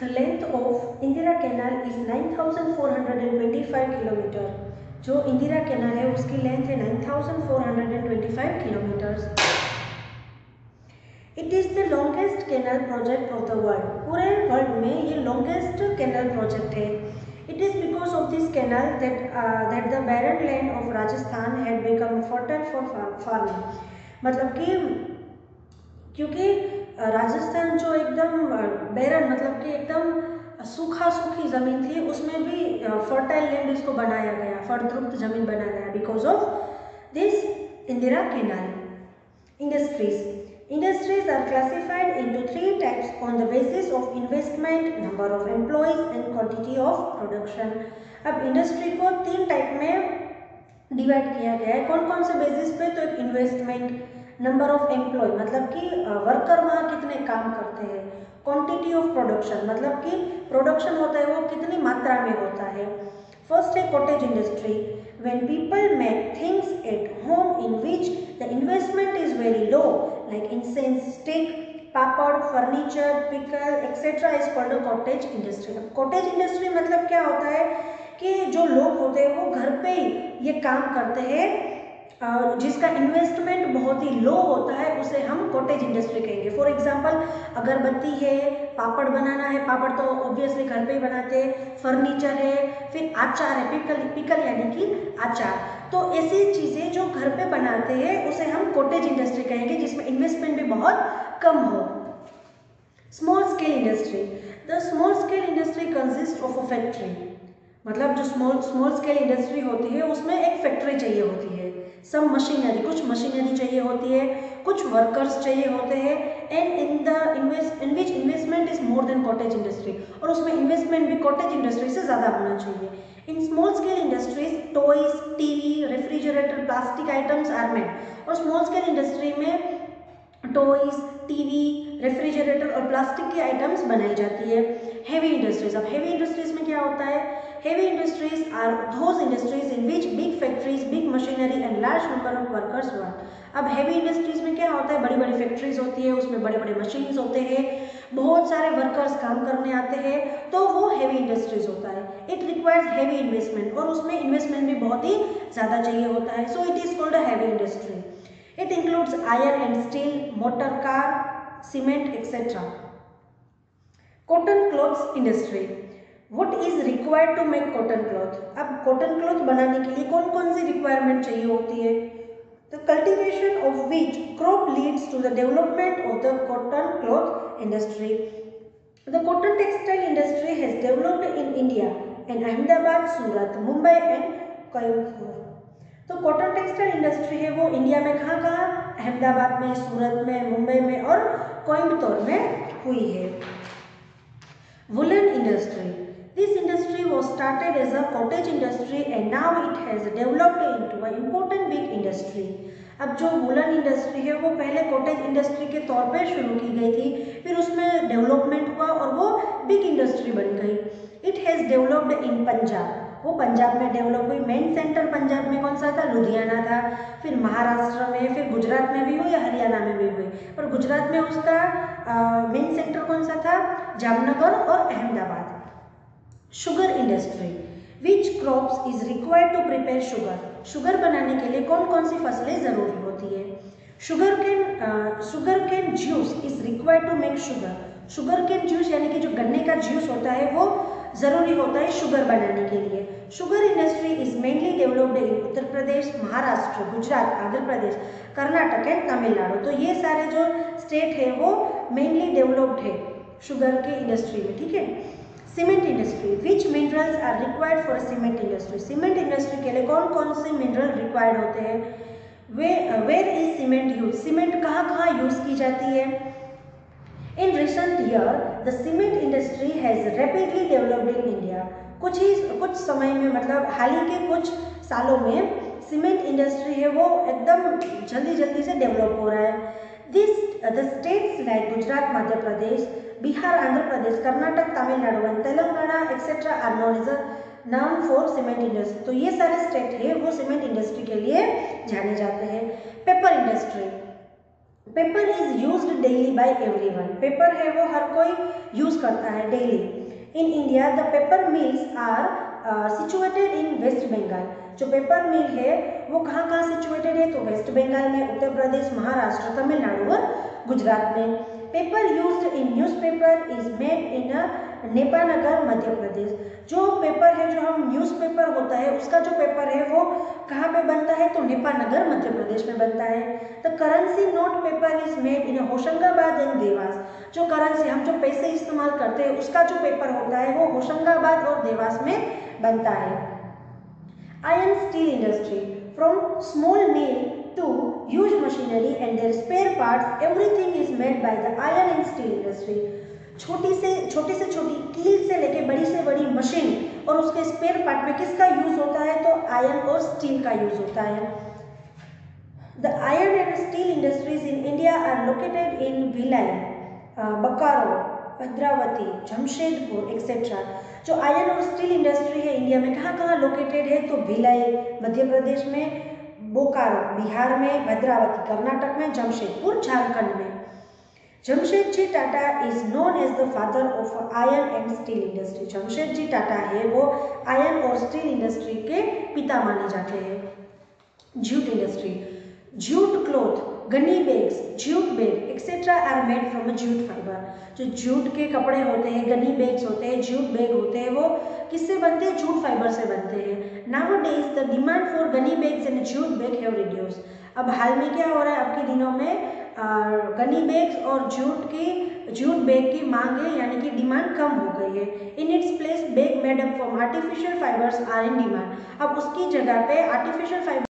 The length of Indira Canal is 9,425 kilometre जो Indira canal है उसकी लेंथ है 9,425 kilometre it is the longest canal project of the world पूरे world में ये लॉन्गेस्ट कैनल प्रोजेक्ट है. It is because of this canal that the barren land of Rajasthan had become fertile for farming मतलब कि क्योंकि राजस्थान जो एकदम बैरन मतलब कि एकदम सूखा सूखी ज़मीन थी उसमें भी फर्टाइल लैंड इसको बनाया गया फलद्रुप्त ज़मीन बनाया गया because of this Indira canal industries Industries are classified into three types on the basis of investment, number of employees and quantity of production. अब इंडस्ट्री को तीन टाइप में डिवाइड किया गया है कौन कौन से बेसिस पे तो एक इन्वेस्टमेंट नंबर ऑफ़ एम्प्लॉय मतलब कि वर्कर वहाँ कितने काम करते हैं? क्वांटिटी ऑफ़ प्रोडक्शन मतलब कि प्रोडक्शन होता है वो कितनी मात्रा में होता है? फ़र्स्ट है cottage industry when people make things at home in which the investment is very low, like incense stick, papad furniture pickle etcetera is called cottage industry cottage industry मतलब क्या होता है कि जो लोग होते हैं वो घर पे ही ये काम करते हैं जिसका इन्वेस्टमेंट बहुत ही लो होता है, उसे हम कॉटेज इंडस्ट्री कहेंगे। फॉर एग्जांपल अगरबत्ती है, पापड़ बनाना है, पापड़ तो ऑब्वियसली घर पे ही बनाते हैं। फर्नीचर है, फिर आचार है, पिकल पिकल यानी कि आचार तो ऐसी चीज़ें जो घर पे बनाते हैं, उसे हम कॉटेज इंडस्ट्री कहेंगे, जिसमें इन्वेस्टमेंट भी बहुत कम हो। Small scale industry the small scale industry consist of a factory मतलब जो स्मॉल स्मॉल स्केल इंडस्ट्री होती है, उसमें एक फैक्ट्री चाहिए होती है। सब मशीनरी कुछ मशीनरी चाहिए होती है, कुछ वर्कर्स चाहिए होते हैं and in the invest in which investment is more than cottage industry और उसमें इन्वेस्टमेंट भी कॉटेज इंडस्ट्री से ज़्यादा होना चाहिए। In small scale industries toys TV refrigerator plastic items are made और स्मॉल स्केल इंडस्ट्री में टॉयज टीवी रेफ्रिजरेटर और प्लास्टिक की आइटम्स बनाई जाती है। हेवी इंडस्ट्रीज़ अब हेवी इंडस्ट्रीज़ में क्या होता है? Heavy industries are those industries in which big factories, big machinery and large number of workers work. अब heavy इंडस्ट्रीज़ में क्या होता है? बड़ी बड़ी फैक्ट्रीज होती है उसमें बड़े बड़े मशीन्स होते हैं। बहुत सारे वर्कर्स काम करने आते हैं तो वो heavy इंडस्ट्रीज़ होता है। इट रिक्वायर्स heavy इन्वेस्टमेंट और उसमें इन्वेस्टमेंट भी बहुत ही ज़्यादा चाहिए होता है। So it is called a heavy industry it includes iron and steel motor car cement etcetera cotton clothes industry what is required to make cotton cloth अब cotton cloth बनाने के लिए कौन कौन सी रिक्वायरमेंट चाहिए होती है? The cultivation of which crop leads to the development of the cotton cloth industry the cotton textile industry has developed in India and Ahmedabad Surat Mumbai and Coimbatore तो cotton textile industry है वो India में कहाँ कहाँ अहमदाबाद में, सूरत में, मुंबई में और कोयम्बतौर में हुई है। Woollen industry, This industry was started as a cottage industry and now it has developed into an important big industry. अब जो वुलन इंडस्ट्री है, वो पहले कॉटेज इंडस्ट्री के तौर पे शुरू की गई थी, फिर उसमें डेवलपमेंट हुआ और वो बिग इंडस्ट्री बन गई। It has developed in Punjab वो पंजाब में डेवलप हुई। मेन सेंटर पंजाब में कौन सा था? लुधियाना था। फिर महाराष्ट्र में, फिर गुजरात में भी हुई हरियाणा में भी हुई? और गुजरात में उसका मेन सेंटर कौन सा था? जामनगर और Ahmedabad. Sugar industry. Which crops is required to prepare sugar sugar बनाने के लिए कौन कौन सी फ़सलें ज़रूरी होती है? Sugar cane sugar cane juice is required to make sugar sugar cane juice यानी कि जो गन्ने का जूस होता है, वो ज़रूरी होता है शुगर बनाने के लिए। Sugar industry is mainly developed in Uttar Pradesh Maharashtra Gujarat Andhra Pradesh Karnataka and Tamil Nadu तो ये सारे जो स्टेट है वो मेनली डेवलप्ड है शुगर के इंडस्ट्री में, ठीक है? Cement industry which minerals are required for cement industry cement industry के लिए कौन कौन से मिनरल रिक्वायर्ड होते हैं? Way where is cement use cement कहाँ कहाँ यूज़ की जाती है? In recent year the cement industry has rapidly developed in India कुछ ही, कुछ समय में मतलब हाल ही के कुछ सालों में सीमेंट इंडस्ट्री है वो एकदम जल्दी जल्दी से डेवलप हो रहा है। This the states like Gujarat Madhya Pradesh Bihar Andhra Pradesh Karnataka Tamil Nadu and Telangana etcetera are known is known for cement industry तो ये सारे स्टेट है, वो सीमेंट इंडस्ट्री के लिए जाने जाते हैं। Paper industry paper is used daily by everyone paper है वो हर कोई यूज़ करता है daily in India the paper mills are situated in West Bengal जो पेपर मिल है, वो कहाँ कहाँ सिचुएटेड है? तो वेस्ट बंगाल में उत्तर प्रदेश महाराष्ट्र तमिलनाडु और गुजरात में. Paper use in newspaper is made in Nepanagar Madhya Pradesh. जो पेपर है, जो हम न्यूज़पेपर होता है, उसका जो पेपर है, वो कहाँ पे बनता है? तो नेपानगर मध्य प्रदेश में बनता है। The currency note paper is made in Hoshangabad and Dewas जो करेंसी हम जो पैसे इस्तेमाल करते हैं, उसका जो पेपर होता है, वो होशंगाबाद और देवास में बनता है। Iron steel industry from small mill to huge machinery and their spare parts, everything is made by the iron and steel industry छोटी से छोटी से छोटी, कील से लेके बड़ी से बड़ी मशीन और उसके स्पेयर पार्ट में किसका यूज़ होता है? तो आयरन और स्टील का यूज़ होता है। The iron and steel industries in India are located in Bhilai Bokaro Bhadravati Jamshedpur etcetera जो आयरन और स्टील इंडस्ट्री है इंडिया में, कहाँ कहाँ लोकेटेड है? तो भिलाई मध्य प्रदेश में बोकारो बिहार में भद्रावती कर्नाटक में जमशेदपुर झारखंड में। Jamshedji Tata is known as the father of iron and steel industry Jamshedji Tata है वो आयरन और स्टील इंडस्ट्री के पिता माने जाते हैं। Jute industry jute cloth gunny bags jute bag etcetera are made from a jute fibre जो jute के कपड़े होते हैं गनी बैग्स होते हैं जूट बैग होते हैं, वो किससे बनते हैं? जूट फाइबर से बनते हैं। Nowadays the demand for gunny bags and jute bag have अब हाल में क्या हो रहा है? आपके दिनों में गनी बैग्स और जूट की, जूट बैग की मांग है यानी कि डिमांड कम हो गई है। In its place bag made up from artificial fibres are in demand. अब उसकी जगह पे आर्टिफिशियल फाइबर